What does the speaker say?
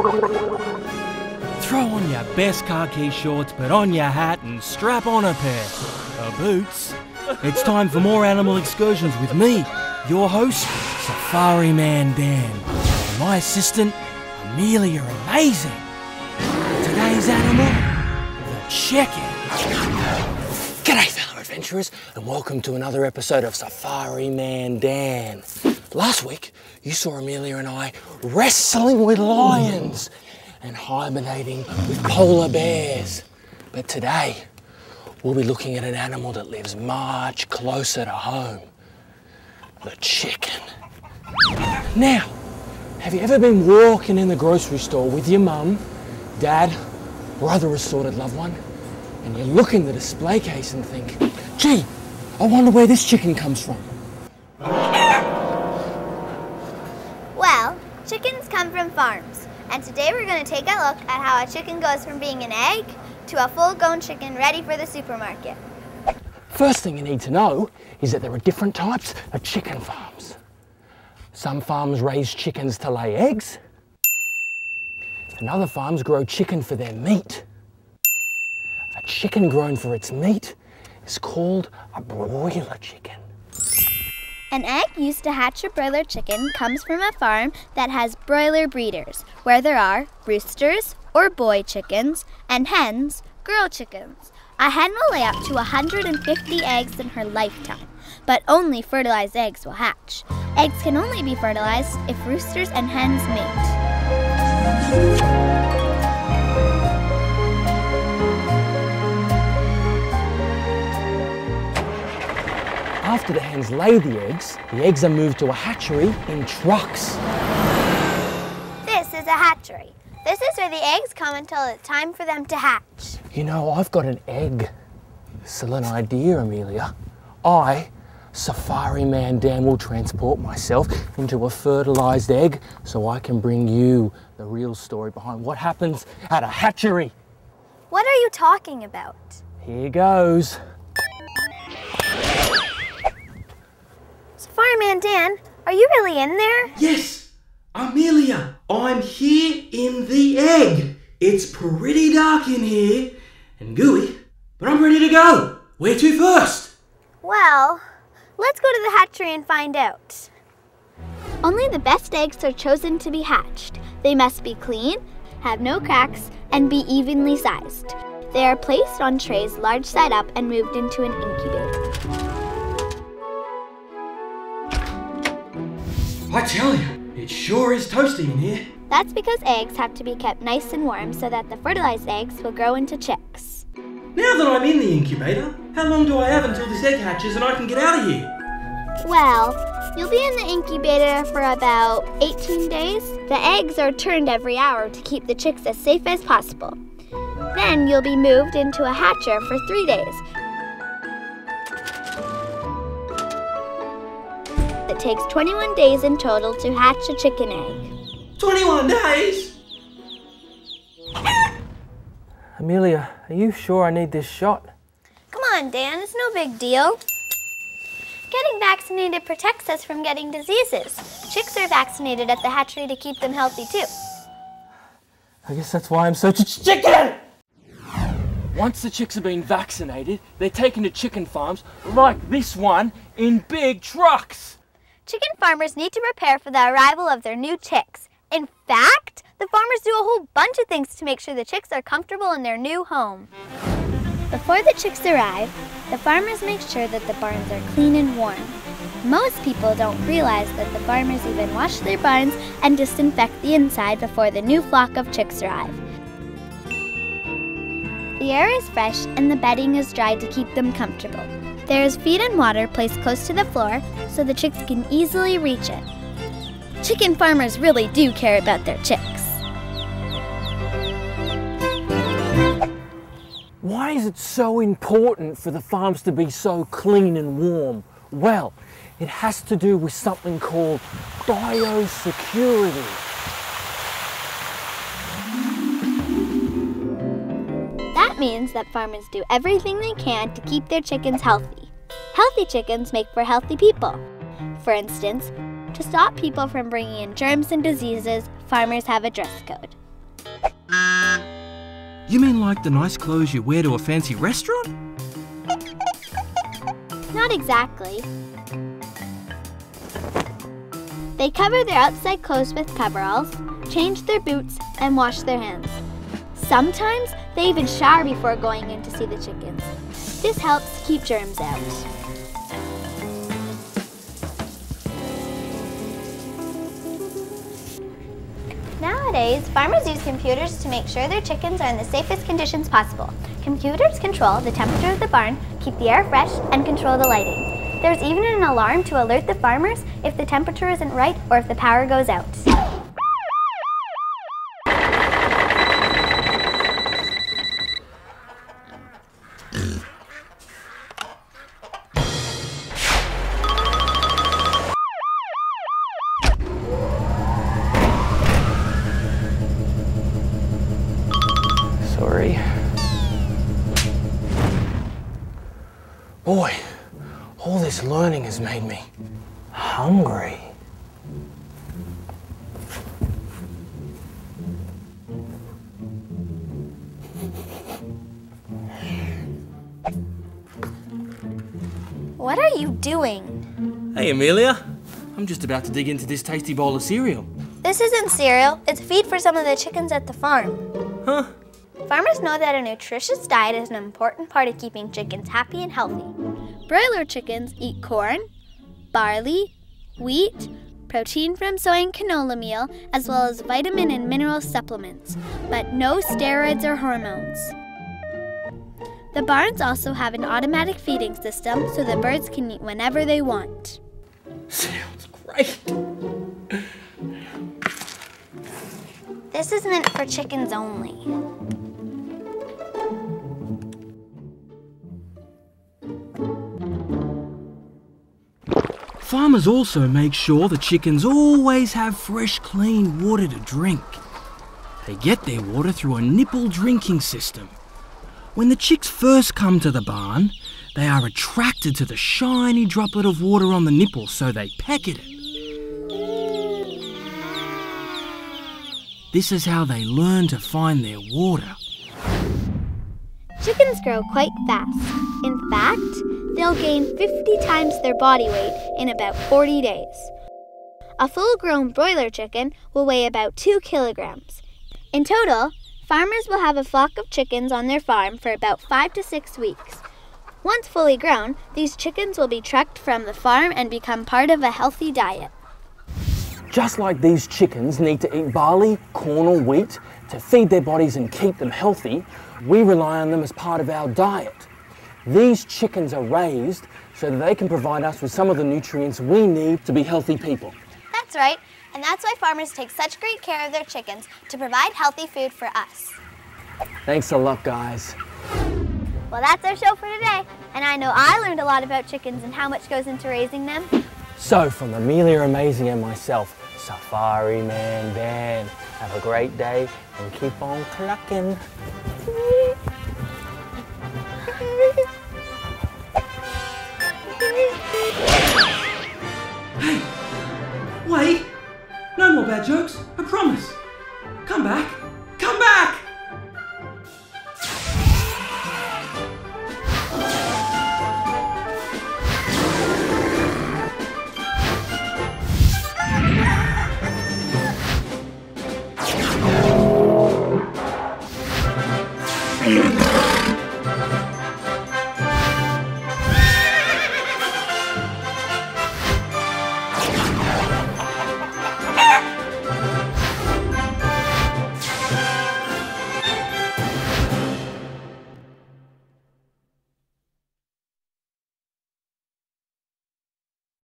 Throw on your best khaki shorts, put on your hat, and strap on a pair of boots. It's time for more animal excursions with me, your host, Safari Man Dan, and my assistant, Amelia Amazing. Today's animal, the chicken. G'day, fellow adventurers, and welcome to another episode of Safari Man Dan. Last week, you saw Amelia and I wrestling with lions and hibernating with polar bears. But today, we'll be looking at an animal that lives much closer to home the chicken. Now, have you ever been walking in the grocery store with your mum, dad, or other assorted loved one, and you look in the display case and think, gee, I wonder where this chicken comes from? Farms, and today we're going to take a look at how a chicken goes from being an egg to a full-grown chicken ready for the supermarket. First thing you need to know is that there are different types of chicken farms. Some farms raise chickens to lay eggs, and other farms grow chicken for their meat. A chicken grown for its meat is called a broiler chicken. An egg used to hatch a broiler chicken comes from a farm that has broiler breeders, where there are roosters, or boy chickens, and hens, girl chickens. A hen will lay up to 150 eggs in her lifetime, but only fertilized eggs will hatch. Eggs can only be fertilized if roosters and hens mate. After the hens lay the eggs, the eggs are moved to a hatchery in trucks. This is a hatchery. This is where the eggs come until it's time for them to hatch. You know, I've got an egg. Still an idea, Amelia. I, Safari Man Dan, will transport myself into a fertilized egg so I can bring you the real story behind what happens at a hatchery. What are you talking about? Here goes. Really in there? Yes, Amelia, I'm here in the egg. It's pretty dark in here and gooey, but I'm ready to go. Where to first? Well, let's go to the hatchery and find out. Only the best eggs are chosen to be hatched. They must be clean, have no cracks, and be evenly sized. They are placed on trays large side up and moved into an incubator. I tell you, it sure is toasty in here. That's because eggs have to be kept nice and warm so that the fertilized eggs will grow into chicks. Now that I'm in the incubator, how long do I have until this egg hatches and I can get out of here? Well, you'll be in the incubator for about 18 days. The eggs are turned every hour to keep the chicks as safe as possible. Then you'll be moved into a hatcher for three days. Takes 21 days in total to hatch a chicken egg. 21 days? Amelia, are you sure I need this shot? Come on, Dan, it's no big deal. Getting vaccinated protects us from getting diseases. Chicks are vaccinated at the hatchery to keep them healthy too. I guess that's why I'm so ch- chicken! Once the chicks have been vaccinated, they're taken to chicken farms like this one in big trucks. Chicken farmers need to prepare for the arrival of their new chicks. In fact, the farmers do a whole bunch of things to make sure the chicks are comfortable in their new home. Before the chicks arrive, the farmers make sure that the barns are clean and warm. Most people don't realize that the farmers even wash their barns and disinfect the inside before the new flock of chicks arrive. The air is fresh and the bedding is dry to keep them comfortable. There is feed and water placed close to the floor so the chicks can easily reach it. Chicken farmers really do care about their chicks. Why is it so important for the farms to be so clean and warm? Well, it has to do with something called biosecurity. Means that farmers do everything they can to keep their chickens healthy. Healthy chickens make for healthy people. For instance, to stop people from bringing in germs and diseases, farmers have a dress code. You mean like the nice clothes you wear to a fancy restaurant? Not exactly. They cover their outside clothes with coveralls, change their boots, and wash their hands. Sometimes they even shower before going in to see the chickens. This helps keep germs out. Nowadays, farmers use computers to make sure their chickens are in the safest conditions possible. Computers control the temperature of the barn, keep the air fresh, and control the lighting. There's even an alarm to alert the farmers if the temperature isn't right or if the power goes out. This learning has made me hungry. What are you doing? Hey, Amelia. I'm just about to dig into this tasty bowl of cereal. This isn't cereal, it's feed for some of the chickens at the farm. Huh? Farmers know that a nutritious diet is an important part of keeping chickens happy and healthy. Broiler chickens eat corn, barley, wheat, protein from soy and canola meal, as well as vitamin and mineral supplements, but no steroids or hormones. The barns also have an automatic feeding system so the birds can eat whenever they want. Sounds great. This is meant for chickens only. Farmers also make sure the chickens always have fresh, clean water to drink. They get their water through a nipple drinking system. When the chicks first come to the barn, they are attracted to the shiny droplet of water on the nipple, so they peck at it. This is how they learn to find their water. Chickens grow quite fast. In fact, they'll gain 50 times their body weight in about 40 days. A full grown broiler chicken will weigh about 2 kilograms. In total, farmers will have a flock of chickens on their farm for about 5 to 6 weeks. Once fully grown, these chickens will be trucked from the farm and become part of a healthy diet. Just like these chickens need to eat barley, corn, or wheat to feed their bodies and keep them healthy, we rely on them as part of our diet. These chickens are raised so that they can provide us with some of the nutrients we need to be healthy people. That's right, and that's why farmers take such great care of their chickens to provide healthy food for us. Thanks a lot, guys. Well, that's our show for today, and I know I learned a lot about chickens and how much goes into raising them. So, from Amelia Amazing and myself, Safari Man Dan, have a great day and keep on clucking. Wait! No more bad jokes, I promise. Come back.